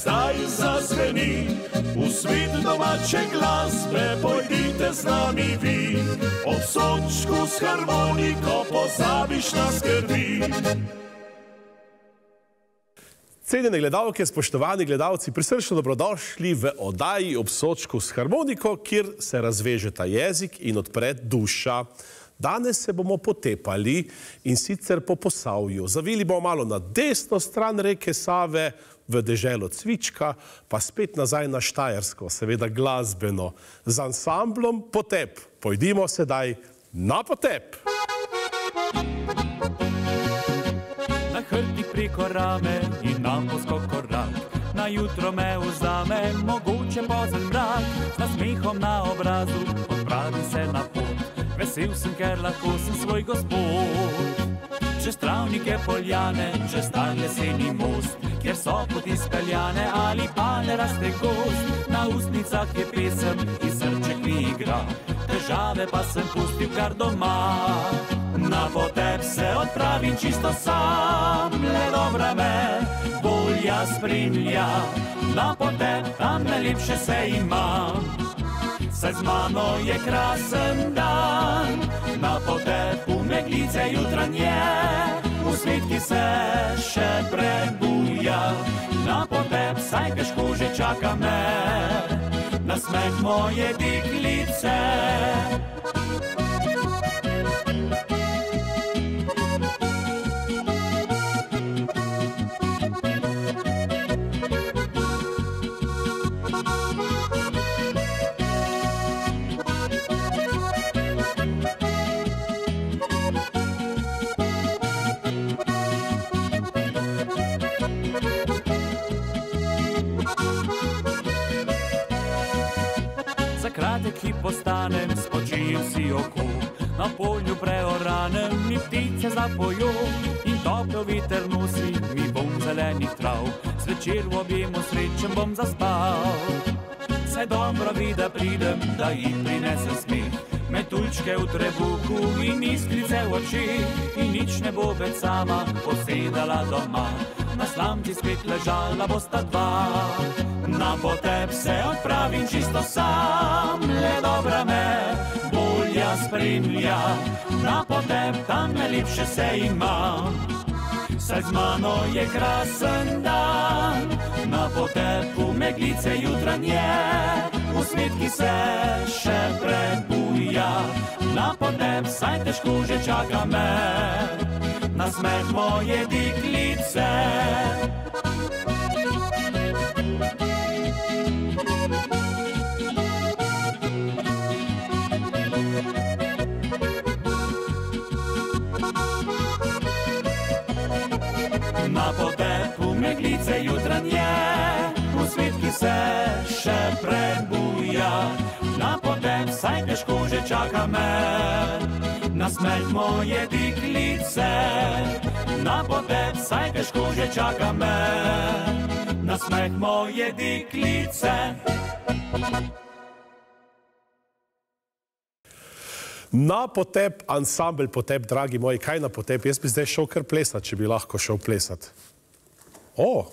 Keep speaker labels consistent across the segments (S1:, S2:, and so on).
S1: zdaj zazveni. V svet domače glasbe pojdite z nami vi, ob sočku s harmoniko pozabiš na skrbi.
S2: Cenjene gledalke, spoštovani gledalci, prisrčno dobrodošli v oddaji ob sočku s harmoniko, kjer se razveže ta jezik in odpre duša. Danes se bomo potepali in sicer po Posavju. Zavili bomo malo na desno stran reke Save, v deželo Cvička, pa spet nazaj na Štajersko, seveda glasbeno, z ansamblom Potep. Pojdimo sedaj na Potep.
S3: Na hrbtih preko rame in na poskok korak, na jutro me vzame, mogoče pozen mrak, z nasmehom na obrazu odpravi se na pot. Vesel sem, ker lahko sem svoj gospod. Čez travnike poljane, čez star leseni most, kjer so poti speljane ali pa ne raste gost. Na ustnicah je pesem in srček mi igra, težave pa sem pustil kar doma. Na potep se odpravim čisto sam, le dobra me, volja spremlja. Na potep tam najlepše se imam saj z mano je krasen dan. Na potepu meglice jutranje, v svet, ki se še prebuja. Na potep saj težko že čaka me, na smeh moje deklice. Si oko. Na polju preoranem mi ptice zapojo in toplo veter nosi mi bom zelenih trav. Zvečer v objemu srečen bom zaspal. Saj dobro vi, da pridem, da jim prinesem smeh. Metulčke v trebuhu in iskrice v oči in nič ne bo več sama posedala doma. Na slamci spet ležala bosta dva. Na potep se odpravim čisto sam, le dobra me, bolja spremlja. Na potep tam najlepše se ima, saj z mano je krasen dan. Na potepu meglice jutranje, v svet, ki se še prebuja. Na potep saj težko že čaka me, na smeh moje deklice. Se še prebuja. Na potep saj težko že čaka me, na smeh moje deklice. Na potep saj težko že čaka me, na smeh moje deklice.
S2: Na potep, ansambl potep, dragi moji, kaj na potep? Jaz bi zdaj šel kar plesati, če bi lahko šel plesati. O,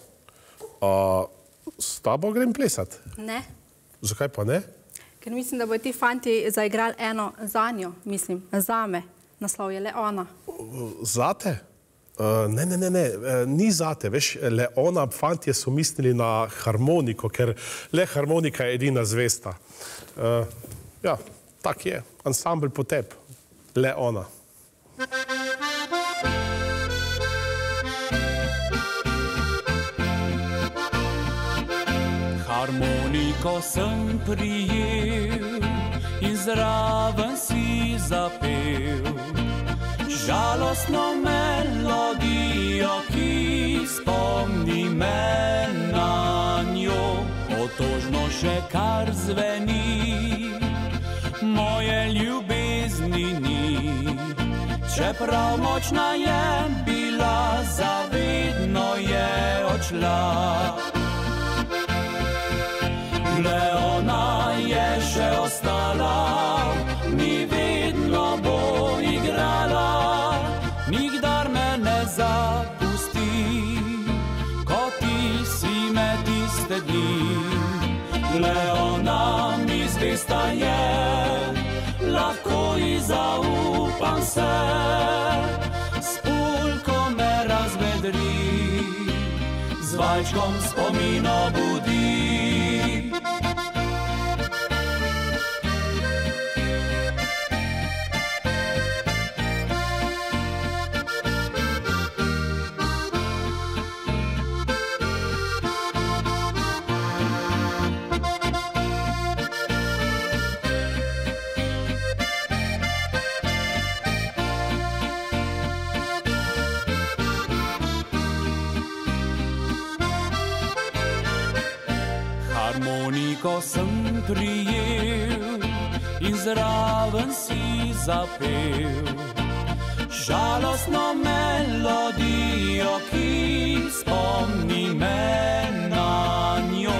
S2: a, s tabo grem plesati.
S4: Ne,
S2: Zakaj pa ne?
S4: ker mislim, da bodo ti fanti zaigrali eno za njo, mislim, za me. Naslov je le ona.
S2: Zate? Uh, ne, ne, ne, ne, uh, ni zate, veš, le ona, fantje so mislili na harmoniko, ker le harmonika je edina zvesta. Uh, ja, tak je, ansambl potep, le ona.
S3: Harmoniko sem prijel in zraven si zapel. Žalostno melodijo, ki spomni me na njo, otožno še kar zveni, moje ljubezni ni. Čeprav močna je bila, zavedno je odšla. Leona je še ostala, mi vedno bo igrala, nikdar me ne zapusti, ko ti si me tisti. Leona mi zvesta je, lahko ji zaupam se. Spulko me razvedri, z valčkom spomino budi. Harmoniko sem prijel in zraven si zapel. Žalostno melodijo, ki spomni me na njo,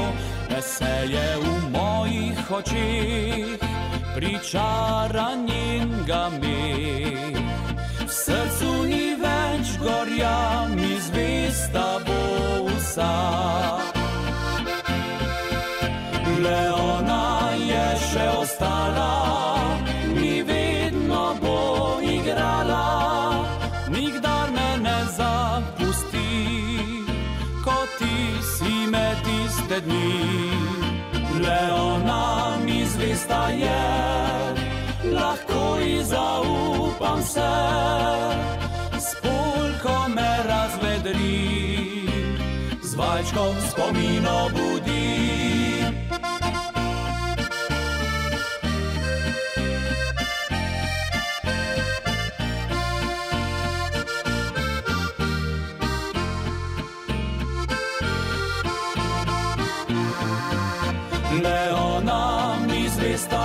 S3: veselje v mojih očeh, pričaran njenega me. V srcu ni več gorja, mi zvesta bo vsa. Leona je še ostala, mi vedno bo igrala, nikdar me ne zapusti, kot ti si me tiste dni. Leona mi zvesta je, lahko ji zaupam se, spolko me razvedri, z valčkom spomino budi.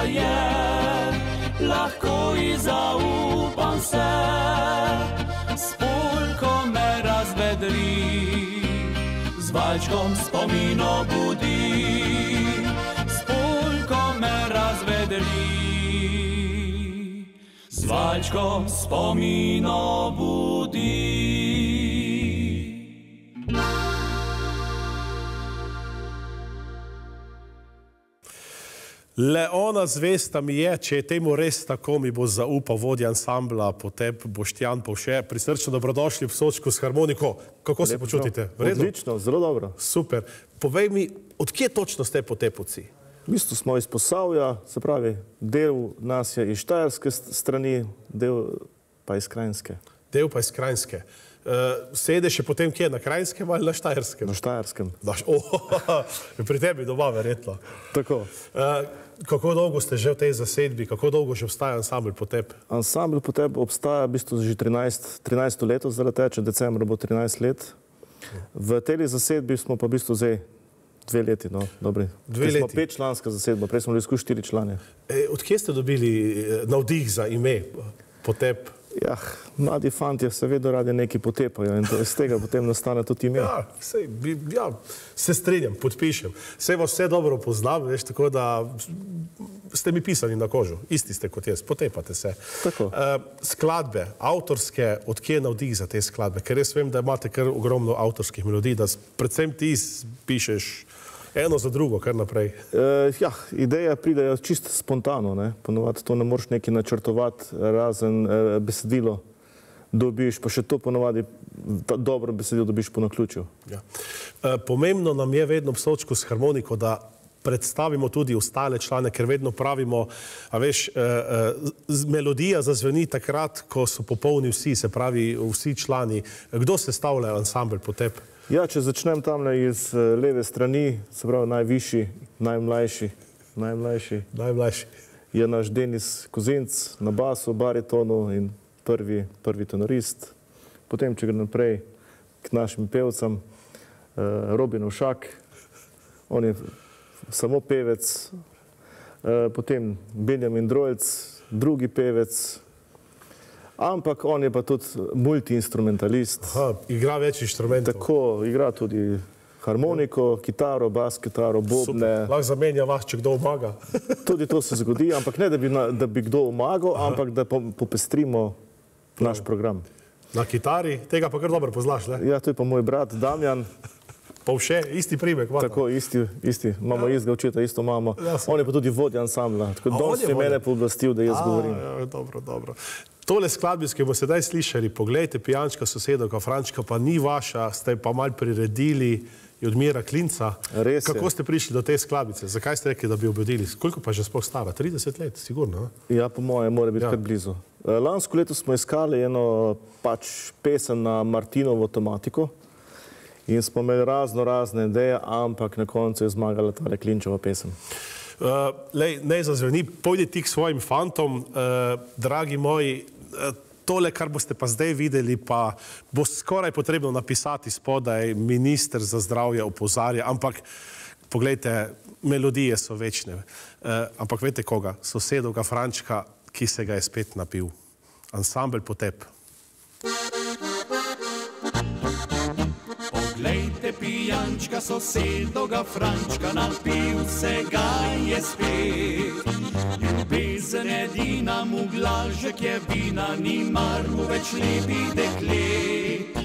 S3: Je, lahko ji zaupam se, spolko me razvedri, z valčkom spomino budi, spolko me razvedri, z valčkom spomino budi.
S2: Le ona zvesta mi je, če je temu res tako, mi bo zaupal vodja ansambla, potem Boštjan Povše. Prisrčno dobrodošli v Sočku s harmoniko. Kako se počutite?
S5: Odlično, zelo dobro.
S2: Super. Povej mi, odkje točno ste potepuci?
S5: V bistvu smo iz Posavja, se pravi, del nas je iz Štajerske st- strani, del pa iz Krajinske.
S2: Del pa iz Krajinske. Uh, sedeš je potem kje, na Krajinske ali na Štajerskem?
S5: Na Štajerskem.
S2: Daš, oh, pri tebi doma, verjetno.
S5: Tako.
S2: Uh, kako dolgo ste že v tej zasedbi, kako dolgo že obstaja ansambl Potep?
S5: Ansambl Potep obstaja v bistvu že 13, 13 leto, zdaj teče, decembra bo 13 let. V tej zasedbi smo pa v bistvu zdaj dve leti, no, dobri.
S2: Dve
S5: Smo
S2: leti.
S5: petčlanska zasedba, prej smo bili skupaj štiri člane.
S2: E, odkje ste dobili eh, navdih za ime Potep?
S5: Ja, mladi fanti se vedno radi nekaj potepajo in to iz tega potem nastane tudi ime.
S2: Ja, sej, bi, ja, se strinjam, podpišem. Vse vas vse dobro poznam, veš, tako da ste mi pisani na kožo, isti ste kot jaz, potepate se.
S5: Tako.
S2: Uh, skladbe, avtorske, odkje je navdih za te skladbe? Ker jaz vem, da imate kar ogromno avtorskih melodij, da predvsem ti pišeš eno za drugo, kar naprej.
S5: Uh, ja, ideje pridejo čisto spontano, ne? ponovadi to ne moreš neki načrtovati, razen uh, besedilo dobiš, pa še to ponovadi dobro besedilo dobiš po naključju.
S2: Ja. Uh, pomembno nam je vedno v sočku s harmoniko, da predstavimo tudi ostale člane, ker vedno pravimo, a veš, uh, z- melodija zazveni takrat, ko so popolni vsi, se pravi vsi člani. Kdo sestavlja ansambl Potep?
S5: Ja, če začnem tam iz uh, leve strani, se pravi najvišji, najmlajši, najmlajši
S2: Najmlajši.
S5: je naš Denis Kozinc na basu, baritonu in prvi, prvi tenorist. Potem, če gre naprej k našim pevcem, uh, Robin Ušak, on je samo pevec, uh, potem Benjamin Drojc, drugi pevec, ampak on je pa tudi multiinstrumentalist.
S2: Aha, igra več inštrumentov.
S5: Tako igra tudi harmoniko, kitaro, bas kitaro, bobne.
S2: Lahko zamenja vas, če kdo pomaga.
S5: Tudi to se zgodi, ampak ne, da bi, na, da bi kdo omagal, ampak da po, popestrimo naš program.
S2: Na kitari, tega pa kar dobro poznaš, ne?
S5: Ja, to je pa moj brat Damjan,
S2: Pa še isti primek. valjda.
S5: Tako, isti, isti. imamo ja. istega očeta, isto imamo.
S2: Ja,
S5: On je pa tudi vodja ansambla. Tako
S2: A, on je
S5: mene pooblastil, da jaz
S2: A,
S5: govorim.
S2: Ja, dobro, dobro. Tole skladbice, ki bomo sedaj slišali, poglejte, pijančka sosedovka Frančka, pa ni vaša, ste pa mal priredili je od Mira Klinca.
S5: Res je.
S2: Kako ste prišli do te skladbice? Zakaj ste rekli, da bi obudili? Koliko pa je že sploh stara? 30 let, sigurno. ne?
S5: Ja, po mojem, mora biti
S2: Ja.
S5: ja. kar blizu. Eh, Lansko leto smo iskali eno pač pesem na Martinovo tematiko in smo imeli razno razne ideje, ampak na koncu je zmagala ta Klinčeva pesem.
S2: Uh, lej, ne zazveni, pojdi ti k svojim fantom, uh, dragi moji. Tole, kar boste pa zdaj videli, pa bo skoraj potrebno napisati spodaj, minister za zdravje opozarja, ampak poglejte, melodije so večne. Uh, ampak veste koga? Sosedovga Frančka, ki se ga je spet napil. Ansambel potep.
S3: Pijančka sosedoga Frančka, napil se ga je spet. Ljubezen edina mu glažek je vina, ni mar mu več lepi deklet.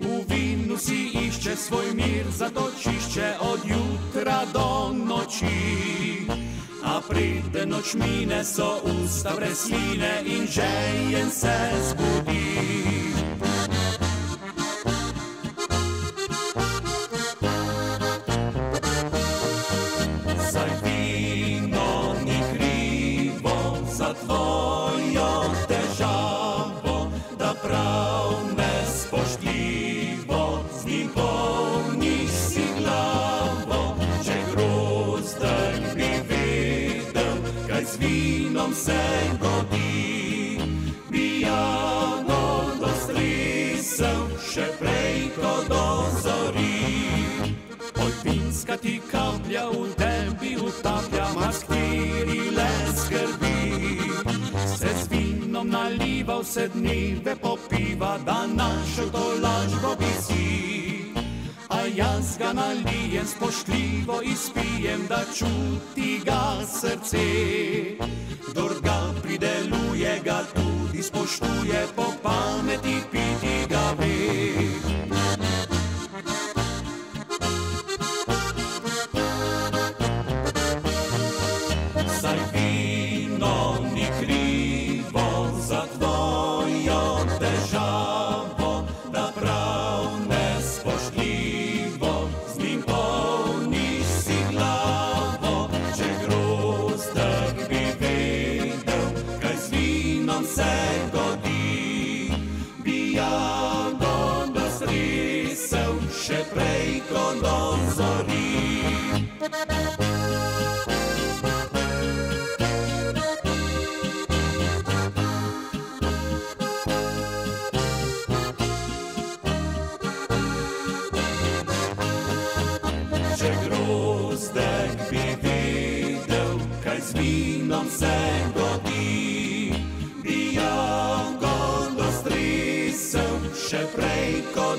S3: V vinu si išče svoj mir, zatočišče od jutra do noči. A pride noč mine, so usta brez sline in žejen se zbudi. Vinom se godi, bi jano dostrisel še prej, ko dozori. Oj, vinska ti kaplja v tebi utaplja, maskiri le skrbi. Se z vinom naliva vse dneve popiva, da našel to lažbo bi si. Jaz ga nalijem spoštljivo izpijem, da čuti ga srce. Kdor ga prideluje, ga tudi spoštuje, po pameti piti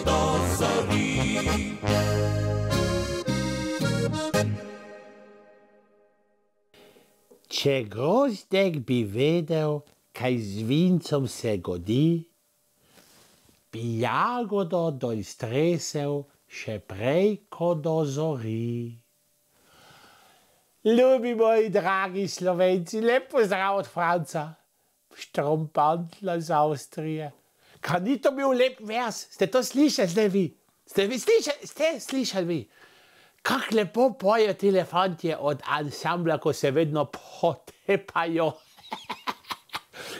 S3: dozori. Če grozdek bi
S6: vedel, kaj z vincem se godi, bi jagodo dol stresel še prej, ko dozori. Ljubi moji dragi Slovenci, lepo zdrav od Franca, štrompantla iz Avstrije. Kaj ni to bil lep vers? Ste to slišali zdaj vi? Ste vi slišali, ste slišali vi? Kak lepo pojejo ti elefanti od ansambla, ko se vedno potepajo.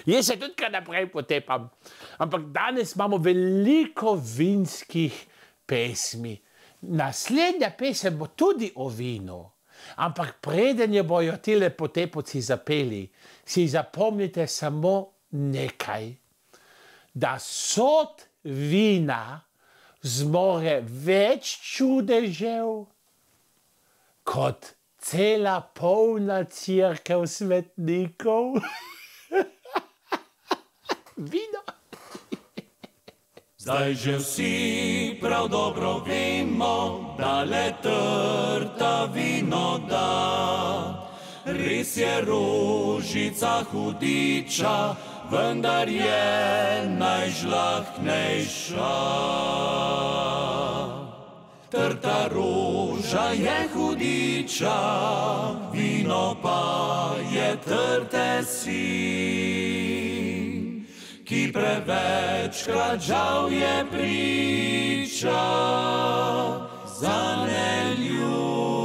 S6: Jaz se tudi kar naprej potepam. Ampak danes imamo veliko vinskih pesmi. Naslednja pesem bo tudi o vinu. Ampak preden jo bojo ti lepotepoci zapeli, si zapomnite samo nekaj. Da sod vina zmore več čudežev kot cela polna crkva svetnikov. Vino.
S3: Zdaj že vsi prav dobro vemo, da le trta vino da. Res je rožica hudiča, vendar je najžlahtnejša. Trta roža je hudiča, vino pa je trte sin, ki prevečkrat žal je priča za neljub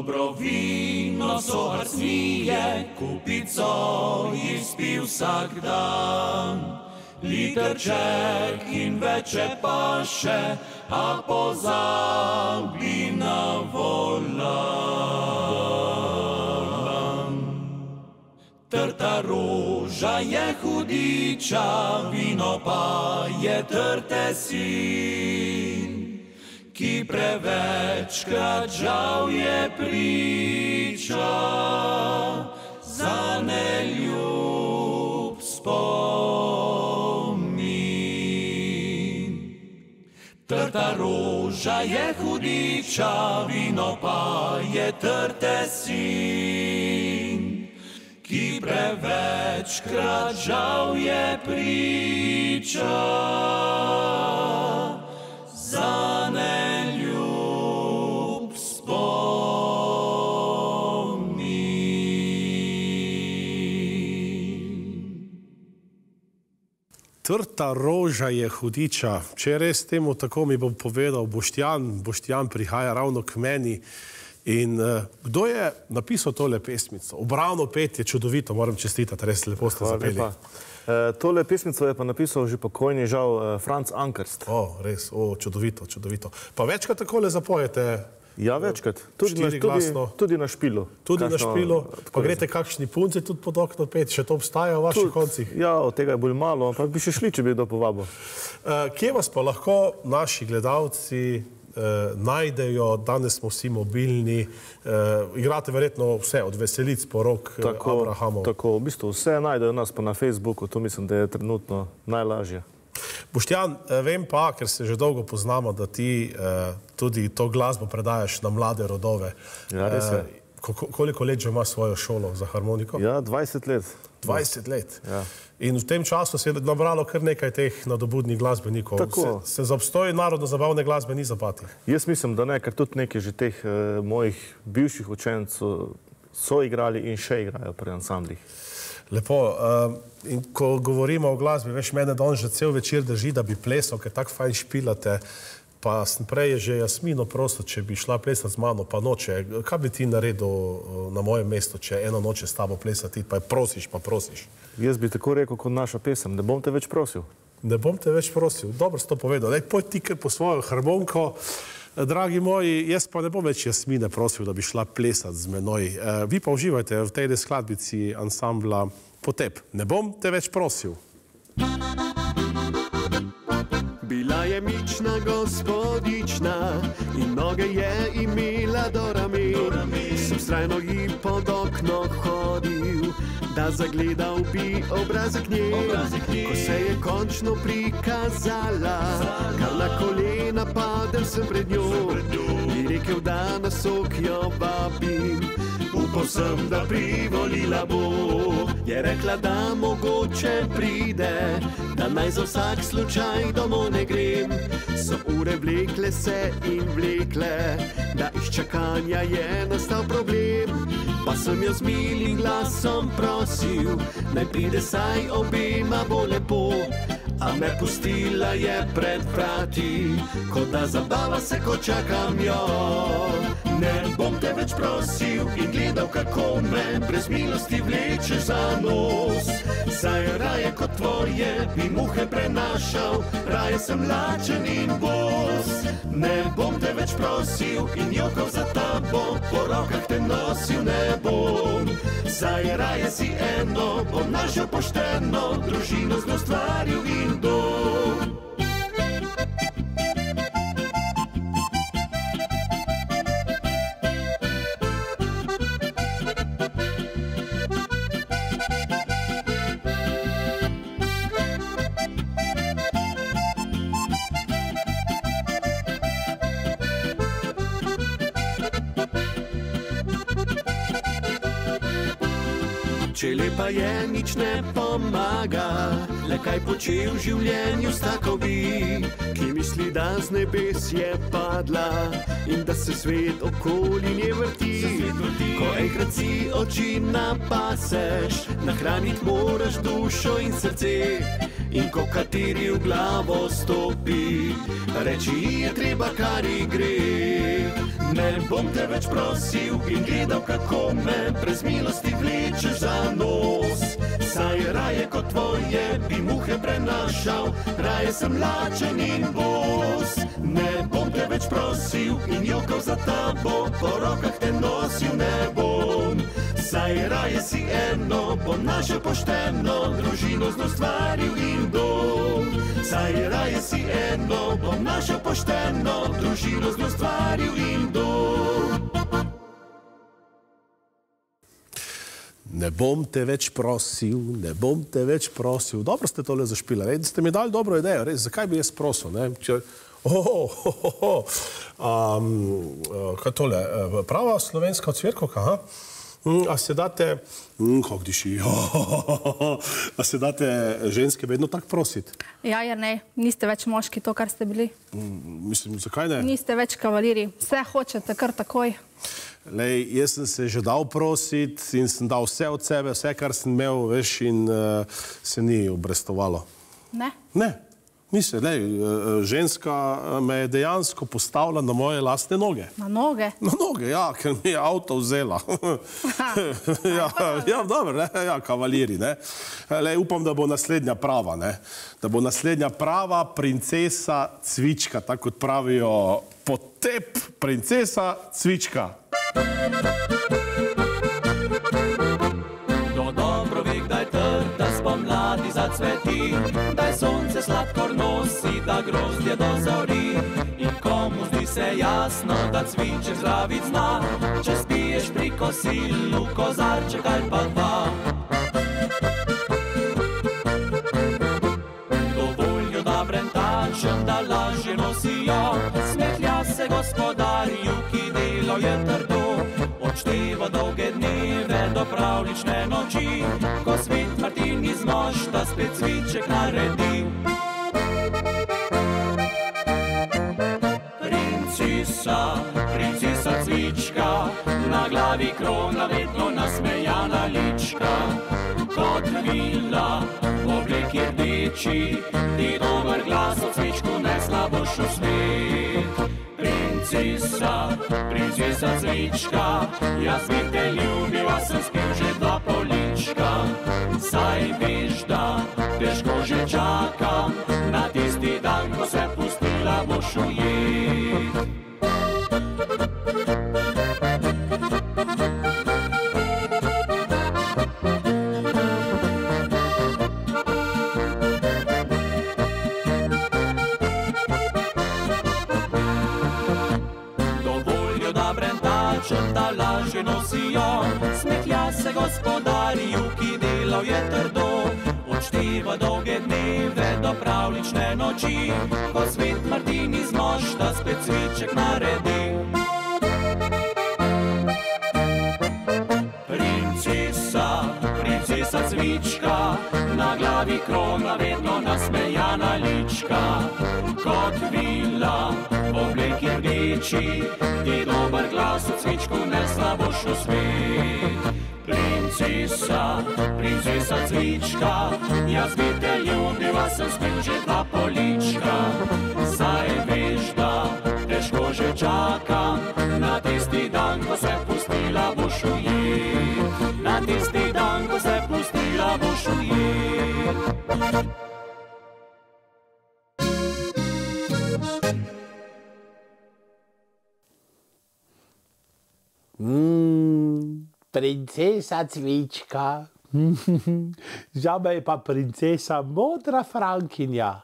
S3: Dobro vino so arznije, kupico izpil vsak dan. Literček in veče pa še, a pozabi na volan. Trta roža je hudiča, vino pa je trte sin, ki prevečkrat žal je priča za neljub spomin. Trta roža je hudiča, vino pa je trte sin, ki prevečkrat žal je priča za neljub
S2: Trta roža je hudiča. Če res temu tako, mi bo povedal Boštjan. Boštjan prihaja ravno k meni. In uh, kdo je napisal tole pesmico? Obravno pet je čudovito, moram čestitati, res lepo ste zapeli.
S5: lepa. E, tole pesmico je pa napisal že pokojni žal e, Franz Ankerst.
S2: O, res, o, čudovito, čudovito. Pa večkrat takole zapojete,
S5: Ja, večkrat. Tudi na, tudi, tudi na špilu.
S2: tudi na
S5: Kakšno-
S2: špilu, pa greste kakšni punci tudi pod okno pet, še to obstaja v vaših koncih.
S5: Ja, od tega je bolj malo, ampak bi še šli, če bi kdo povabil.
S2: Uh, kje vas pa lahko naši gledalci uh, najdejo? Danes smo vsi mobilni, uh, igrate verjetno vse, od veselic, porok, tako,
S5: Tako,
S2: Abrahamov.
S5: tako, v bistvu vse najdejo nas pa na Facebooku, to mislim, da je trenutno najlažje.
S2: Boštjan, eh, vem pa, ker se že dolgo poznamo, da ti uh, tudi to glasbo predajaš na mlade rodove.
S5: Ja, res je.
S2: Eh, Ko, koliko let že imaš svojo šolo za harmoniko?
S5: Ja, 20 let.
S2: 20 let.
S5: Ja.
S2: In v tem času se je nabralo kar nekaj teh nadobudnih glasbenikov.
S5: Tako.
S2: Se, se za obstoj narodno-zabavne glasbe ni zapati.
S5: Jaz mislim, da ne, ker tudi nekaj že teh uh, mojih bivših učencev so igrali in še igrajo pri ansamblih.
S2: Lepo. Uh, in ko govorimo o glasbi, veš, mene danes že cel večer drži, da bi plesal, ker tako fajn špilate. Pa sem prej že Jasmino prosil, če bi šla plesati z mano, pa noče. Kaj bi ti naredil eh, na mojem mestu, če eno noče s tabo plesati, pa je prosiš, pa prosiš.
S5: Jaz bi tako rekel kot naša pesem, ne bom te več prosil.
S2: Ne bom te več prosil, dobro si to povedal. Daj, poj ti kar po svojo harmoniko. Dragi moji, jaz pa ne bom več Jasmine prosil, da bi šla plesati z menoj. Eh, Vi pa uživajte v tej skladbici ansambla Potep. Ne bom te več prosil.
S7: Bila je mična gospodična in noge je imela do rami. Sem strajno ji pod okno hodil, da zagledal bi obrazek njen. Ko se je končno prikazala, kar na kolena padel sem pred njo. Ni rekel, da na sok jo vabim. Upal sem, da privolila bo, je rekla, da mogoče pride, da naj za vsak slučaj domov ne grem. So ure vlekle se in vlekle, da iz čakanja je nastal problem. Pa sem jo z milim glasom prosil, naj pride saj obema bo lepo. A me pustila je pred vrati, kot da zabava se, ko čakam jo. Ne bom te več prosil in gledal, kako me brez milosti vleče za nos. Saj raje kot tvoje bi muhe prenašal, raje sem lačen in bos. Ne bom te več prosil in jokal za tabo, po rokah te nosil ne bom. Saj raje si eno, bom našel pošteno, družino z ustvaril in dom. Če lepa je, nič ne pomaga, le kaj poče v življenju tako bi, ki misli, da z nebes je padla in da se svet okoli nje vrti. Ko enkrat si oči napaseš, nahraniti moraš dušo in srce. In ko kateri v glavo stopi, reči je treba, kar ji gre. Ne bom te več prosil in gledal, kako me brez milosti vlečeš za nos. Saj raje kot tvoje bi muhe prenašal, raje sem lačen in bos. Ne bom te več prosil in jokal za tabo, po rokah te nosil ne bom. Saj raje si eno, bom našel pošteno, družino z ustvaril in dom. Saj raje si eno, bom našel pošteno, družino z ustvaril in dom.
S2: Ne bom te več prosil, ne bom te več prosil. Dobro ste tole zašpila, ej, ste mi dali dobro idejo, res, zakaj bi jaz prosil? Ne? Če, oh, oh, oh, oh. Um, kaj tole, eh, prava slovenska cvirkovka, ha? Mm, A se date, mm, kako diši, a se date ženske vedno tako prositi?
S4: Ja, jer ne, niste več moški, to, kar ste bili.
S2: Mislim, zakaj ne?
S4: Niste več kavaliri, vse hočete kar takoj.
S2: Lej, jaz sem se že dal prositi in sem dal vse od sebe, vse, kar sem imel, veš, in uh, se ni obrestovalo.
S4: Ne?
S2: Ne, ni se, lej, uh, ženska eh, me je dejansko postavila na moje lastne noge.
S4: Na noge.
S2: Na noge, ja, ker mi je avto vzela. ja, ja, dobro, ne, ja, kavaliri, ne. Lej, upam, da bo naslednja prava, ne. Da bo naslednja prava princesa cvička, tako kot pravijo potep princesa cvička.
S3: Kdo zacveti, daj sonce sladkor nosi, da grozdje dozori. In komu zdi se jasno, da cviček zdravit zna, če spiješ pri kosilu, kozarček ali pa dva. Dovoljo da brentačem, da lažje nosijo, smehlja se gospodarju, ki delo je trdo. Odšteva dolge dneve do pravlične noči, ko svet Martin iz mošta spet cviček naredi. Princesa, princesa cvička, na glavi krona vedno nasmejana lička. Kot vila, v obleki rdeči, ti dober glas od cvičku nesla boš v svet. Princesa, princesa cvička, jaz bi te ljubila, sem spil že dva polička. Saj veš, da težko že čakam, na tisti dan, ko se pustila boš ujet. Delo je trdo, odšteva dolge dneve do pravlične noči, ko svet Martin iz mošta spet cviček naredi. Princesa, princesa cvička, na glavi krona vedno nasmejana lička. Kot vila, v obleki rdeči, ti dober glas od cvičku nesla boš v svet. Princesa, princesa cvička, jaz bi te ljubila, sem spil že dva polička. Saj veš, da težko že čakam, na tisti dan, ko se pustila boš ujet. Na tisti dan, ko se pustila boš ujet.
S6: Mm, princesa cvička. Žaba je pa princesa modra Frankinja.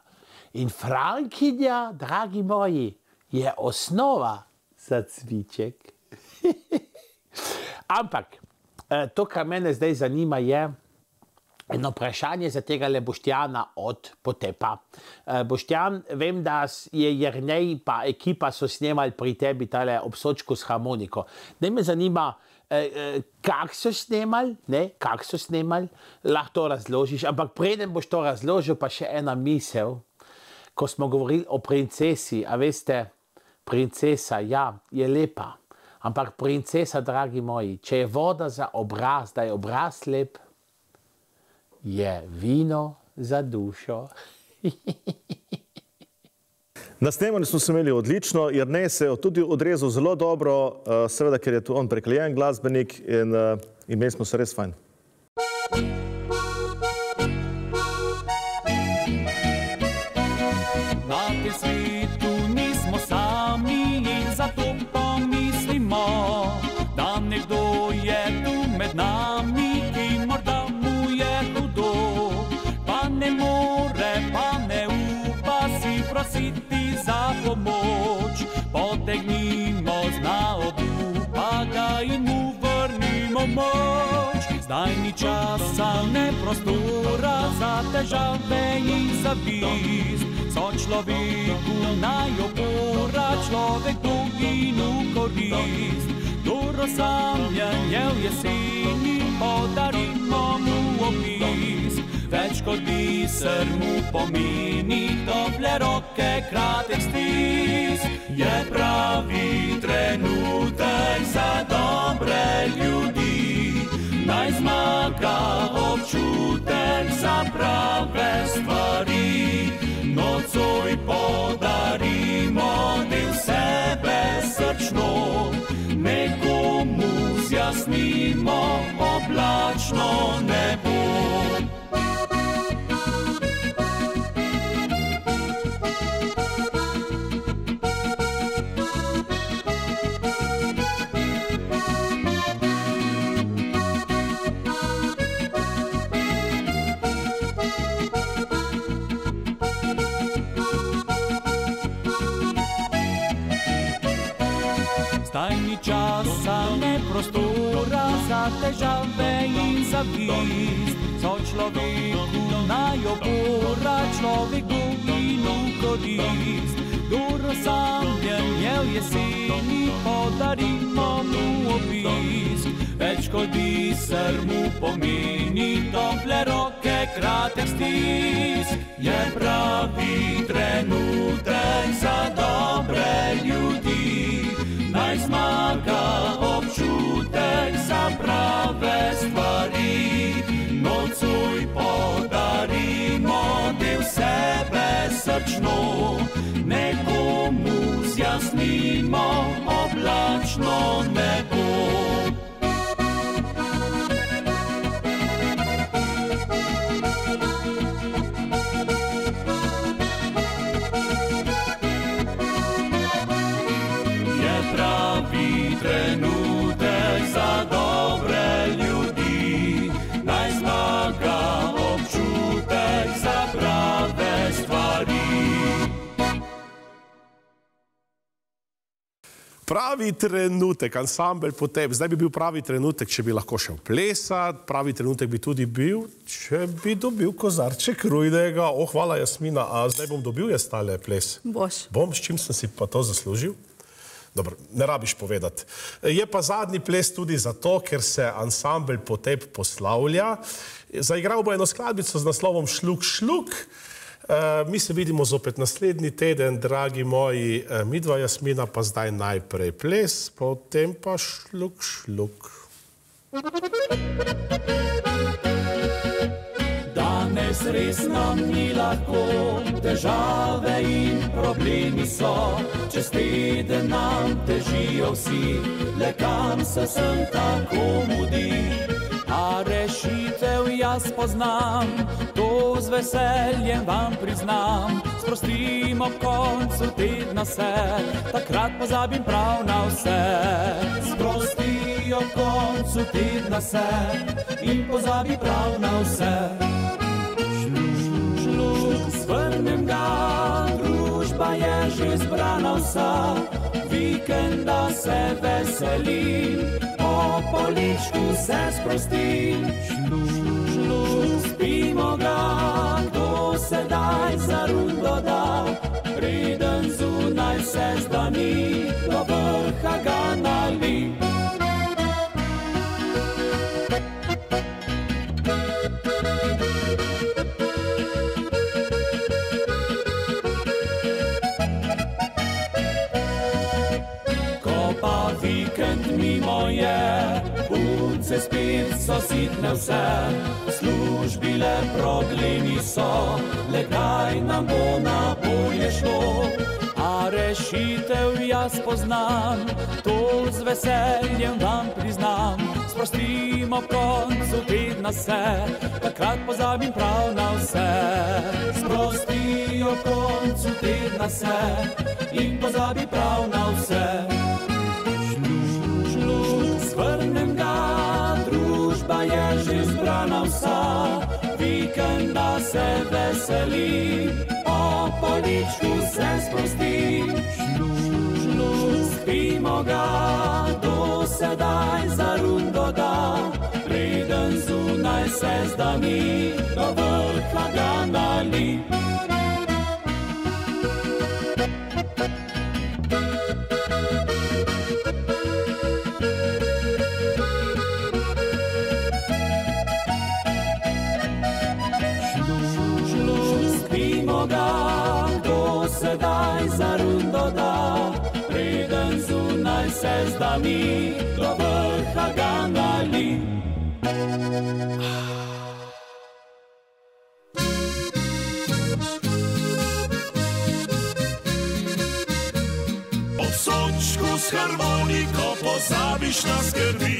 S6: In Frankinja, dragi moji, je osnova za cviček. Ampak eh, to, kar mene zdaj zanima, je eno vprašanje za tega le Boštjana od Potepa. Eh, Boštjan, vem, da je Jrnej pa ekipa so snemali pri tebi tale obsočku s harmoniko. Zdaj me zanima, eh, kak so snemali, ne, kak so snemali, lahko to razložiš, ampak preden boš to razložil, pa še ena misel. Ko smo govorili o princesi, a veste, princesa, ja, je lepa, ampak princesa, dragi moji, če je voda za obraz, da je obraz lep, je vino za dušo.
S5: Na snemanju smo se imeli odlično, jer ne se je tudi odrezal zelo dobro, eh, seveda, ker je on preklejen glasbenik in eh, imeli smo se res fajn.
S3: Ni časa, ne prostora za težave in zavist. So človeku naj opora, človek druginu korist. Dobro samljanje v jeseni, podarimo mu opis. Več kot biser mu pomeni, tople roke, kratek stisk. Je pravi trenutek za dobre ljudi, občutek za prave stvari. Nocoj podarimo del sebe srčno, nekomu zjasnimo oblačno nebo. Zavist. So človeku naj opora, človeku in v korist. Dobro samljenje v jeseni, podarimo mu obisk. Več kot biser mu pomeni, tople roke, kratek stisk. Je pravi trenutek za dobre ljudi naj zmaga občutek za oblačno Pravi trenutek,
S2: ansambl potem, zdaj bi bil pravi trenutek, če bi lahko šel plesati, pravi trenutek bi tudi bil, če bi dobil kozarček rujnega. O, hvala Jasmina, a zdaj bom dobil jaz tale ples.
S4: Boš.
S2: Bom, s čim sem si pa to zaslužil? Dobro, ne rabiš povedati. Je pa zadnji ples tudi zato, ker se ansambl Potep poslavlja. Zaigral bo eno skladbico z naslovom Šluk, šluk. Mi se vidimo zopet naslednji teden, dragi moji, uh, midva Jasmina, pa zdaj najprej ples, potem pa šluk, šluk.
S3: Danes res nam ni lahko, težave in problemi so. Čez teden nam težijo vsi, le kam se sem tako mudi. A rešitev jaz poznam, to z veseljem vam priznam. Sprostim ob koncu tedna se, takrat pozabim prav na vse. Sprosti ob koncu tedna se in pozabi prav na vse. Šluk, svrnem ga, družba je že zbrana vsa, vikenda se veselim, po poličku se sprostim. Šluk, je, punce spet so sitne vse, v službi le problemi so, le kdaj nam bo na bolje šlo. A rešitev jaz poznam, to z veseljem vam priznam. Sprostimo koncu tedna se, takrat pozabim prav na vse. Sprosti ob koncu tedna se in pozabi prav na vse. Družba je že zbrana vsa, vikenda se veseli, o poličku se sprosti. Šluk spimo ga, do sedaj za rundo da, preden zunaj se zda mi, do vrha ga nali. Mi, do vrha ga nali.
S1: Ob sočku s harmoniko pozabiš na skrbi.